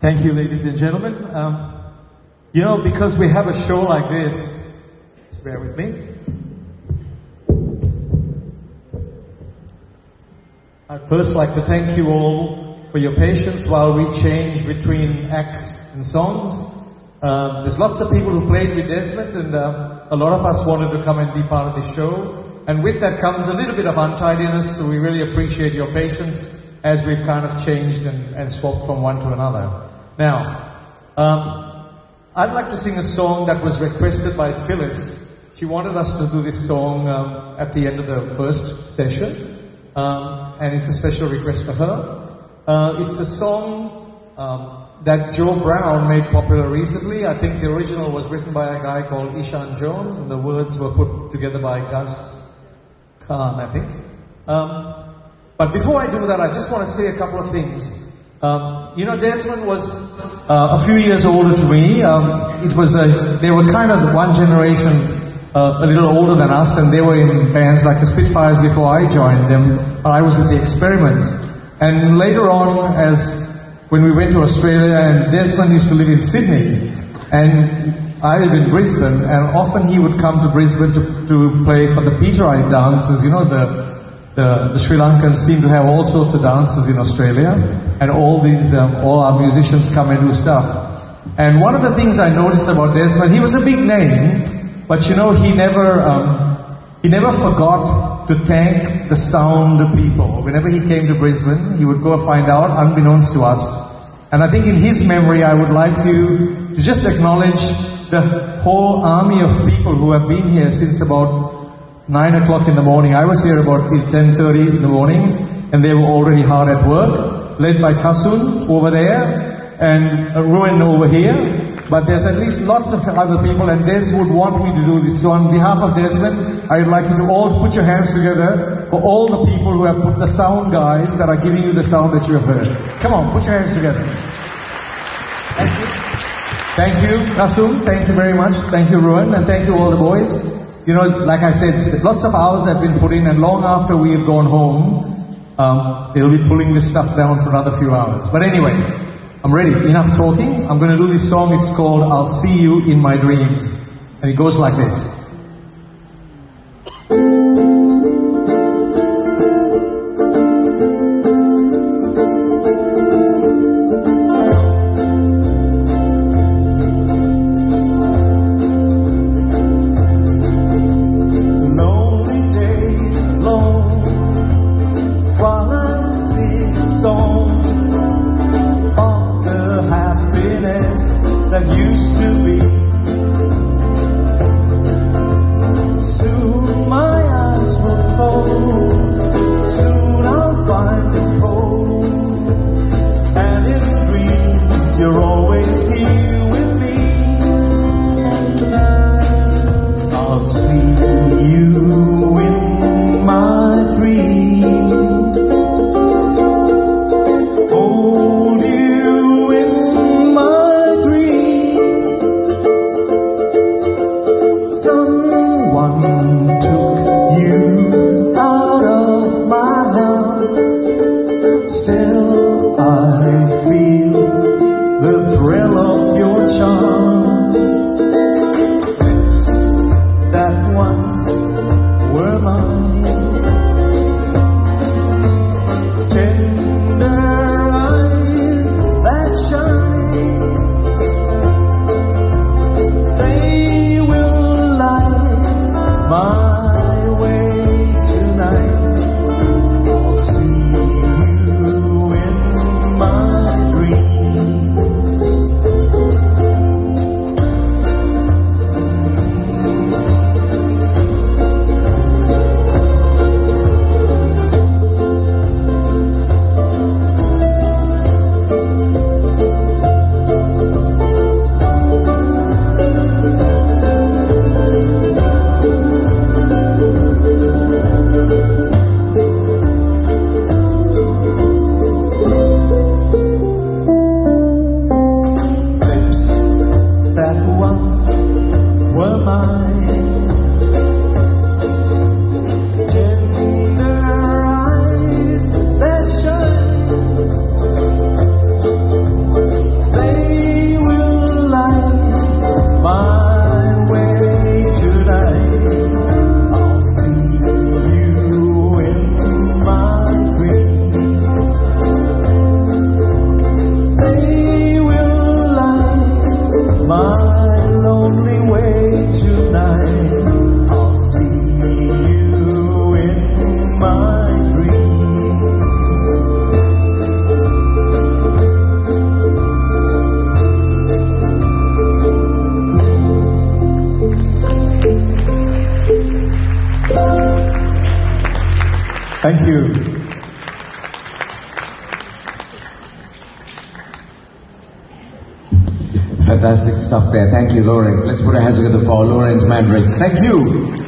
Thank you, ladies and gentlemen. Um, you know, because we have a show like this, just bear with me. I'd first like to thank you all for your patience while we change between acts and songs. Um, there's lots of people who played with Desmond, and uh, a lot of us wanted to come and be part of the show. And with that comes a little bit of untidiness, so we really appreciate your patience as we've kind of changed and, and swapped from one to another. Now, um, I'd like to sing a song that was requested by Phyllis. She wanted us to do this song um, at the end of the first session, um, and it's a special request for her. Uh, it's a song um, that Joe Brown made popular recently. I think the original was written by a guy called Isham Jones, and the words were put together by Gus Kahn, I think. Um, but before I do that, I just want to say a couple of things. Um, you know, Desmond was uh, a few years older to me. Um, it was a, they were kind of one generation uh, a little older than us, and they were in bands like the Spitfires before I joined them. I was with the Experiments, and later on, as when we went to Australia, and Desmond used to live in Sydney, and I live in Brisbane, and often he would come to Brisbane to, to play for the Peterite dances, you know, the, the, the, Sri Lankans seem to have all sorts of dances in Australia, and all these, um, all our musicians come and do stuff. And one of the things I noticed about Desmond, he was a big name, but you know, he never, um, he never forgot to thank the sound people. Whenever he came to Brisbane, he would go find out, unbeknownst to us. And I think in his memory, I would like you to just acknowledge the whole army of people who have been here since about 9 o'clock in the morning. I was here about 10.30 in the morning, and they were already hard at work, led by Kasun over there, and Ruwan over here. But there's at least lots of other people, and Des would want me to do this. So on behalf of Desmond, I'd like you to all put your hands together for all the people who have put the sound guys that are giving you the sound that you have heard. Come on, put your hands together. Thank you. Thank you, Kasun. Thank you very much. Thank you, Ruwan, and thank you all the boys. You know, like I said, lots of hours have been put in, and long after we have gone home, um, they'll be pulling this stuff down for another few hours. But anyway, I'm ready. Enough talking. I'm going to do this song. It's called I'll See You in My Dreams. And it goes like this. Soon my eyes will close Soon I'll find the And in dreams you're always here with me. Thank you. Fantastic stuff there. Thank you, Lawrence. Let's put our hands together for Lawrence Mandrix. Thank you.